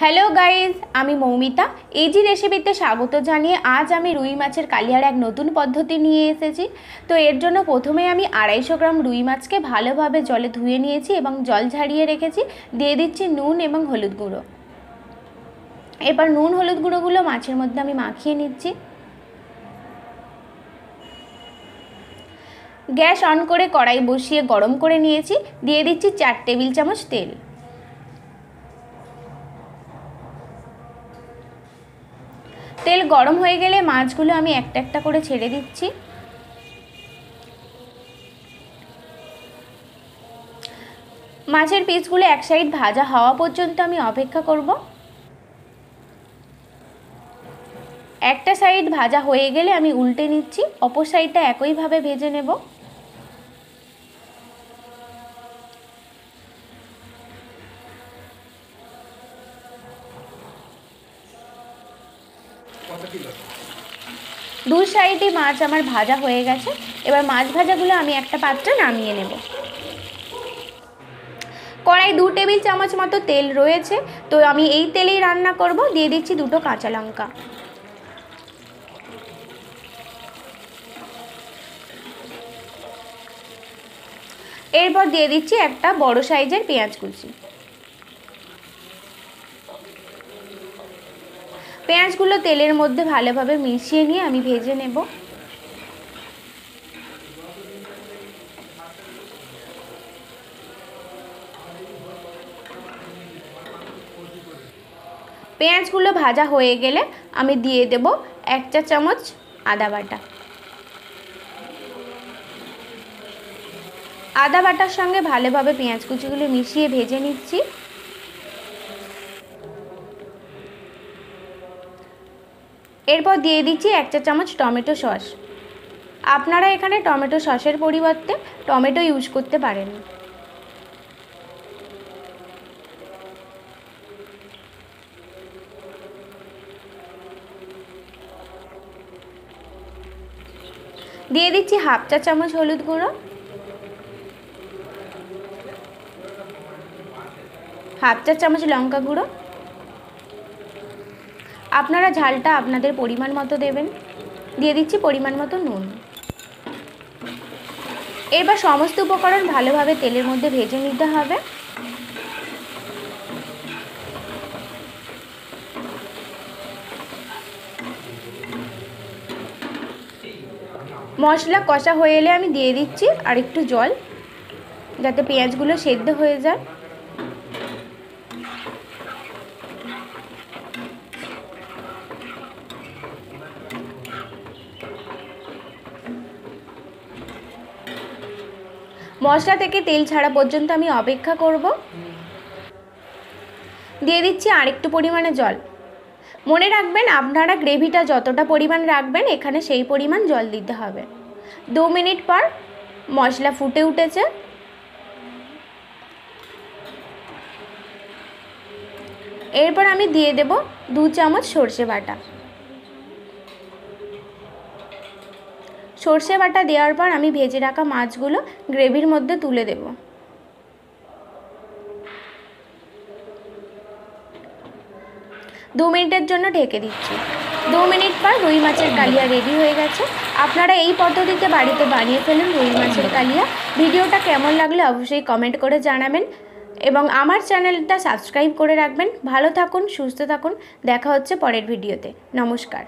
Hello guys আমি Moumita. AG রেসিপিতে স্বাগত জানিয়ে আজ আমি রুই মাছের কালিয়ার এক নতুন পদ্ধতি নিয়ে এসেছি। তো এর জন্য প্রথমে আমি আড়াইশো গ্রাম রুই মাছকে ভালোভাবে জলে ধুয়ে নিয়েছি এবং জল ঝাড়িয়ে রেখেছি। দিয়ে দিচ্ছি নুন এবং হলুদ গুঁড়ো। এবার নুন, হলুদ গুঁড়োগুলো মাছের মধ্যে আমি মাখিয়ে নিচ্ছি। গ্যাস অন করে কড়াই বসিয়ে গরম করে নিয়েছি। দিয়ে দিচ্ছি চার টেবিল চামচ তেল। তেল গরম হয়ে গেলে মাছগুলো আমি একটা একটা করে ছেড়ে দিচ্ছি। মাছের পিসগুলো এক সাইড ভাজা হওয়া পর্যন্ত আমি অপেক্ষা করব। একটা সাইড ভাজা হয়ে গেলে আমি উল্টে নিচ্ছি, অপর সাইডটা একইভাবে ভেজে নেব। দু সাইডে মাছ আমার ভাজা হয়ে গেছে। এবার মাছ ভাজাগুলো আমি একটা পাত্রে নামিয়ে নেব। কড়াই দু টেবিল চামচ মতো তেল রয়েছে, তো আমি এই তেলেই রান্না করব। দিয়ে দিচ্ছি দুটো কাঁচা লঙ্কা। এরপর দিয়ে দিচ্ছি একটা বড় সাইজের পেঁয়াজ কুচি। পেঁয়াজগুলো তেলের মধ্যে ভালোভাবে মিশিয়ে নিয়ে আমি ভেজে নেব। পেঁয়াজগুলো ভাজা হয়ে গেলে আমি দিয়ে দেব এক চা চামচ আদা বাটা। আদা বাটার সঙ্গে ভালোভাবে পেঁয়াজ কুচিগুলো মিশিয়ে ভেজে নিচ্ছি। এরপর দিয়ে দিচ্ছি এক চা চামচ টমেটো সস। আপনারা এখানে টমেটো সসের পরিবর্তে টমেটো ইউজ করতে পারেন। দিয়ে দিচ্ছি হাফ চা চামচ হলুদ গুঁড়ো। হাফ চা চামচ লঙ্কা গুঁড়ো। আপনারা ঝালটা আপনাদের পরিমাণ মতো দেবেন। দিয়ে দিচ্ছি পরিমাণ মতো নুন। এবার সমস্ত উপকরণ ভালোভাবে তেলের মধ্যে ভেজে নিতে হবে। মশলা কষা হয়ে এলে আমি দিয়ে দিচ্ছি আর একটু জল, যাতে পেঁয়াজগুলো সেদ্ধ হয়ে যায়। মশলা থেকে তেল ছাড়া পর্যন্ত আমি অপেক্ষা করব। দিয়ে দিচ্ছি আরেকটু পরিমাণে জল। মনে রাখবেন, আপনারা গ্রেভিটা যতটা পরিমাণ রাখবেন, এখানে সেই পরিমাণ জল দিতে হবে। দু মিনিট পর মশলা ফুটে উঠেছে। এরপর আমি দিয়ে দেব দু চামচ সর্ষে বাটা। সর্ষে বাটা দেওয়ার পর আমি ভেজে রাখা মাছগুলো গ্রেভির মধ্যে তুলে দেব। দু মিনিটের জন্য ঢেকে দিচ্ছি। দু মিনিট পর রুই মাছের কালিয়া রেডি হয়ে গেছে। আপনারা এই পদ্ধতিতে বাড়িতে বানিয়ে ফেলুন রুই মাছের কালিয়া। ভিডিওটা কেমন লাগলে অবশ্যই কমেন্ট করে জানাবেন এবং আমার চ্যানেলটা সাবস্ক্রাইব করে রাখবেন। ভালো থাকুন, সুস্থ থাকুন। দেখা হচ্ছে পরের ভিডিওতে। নমস্কার।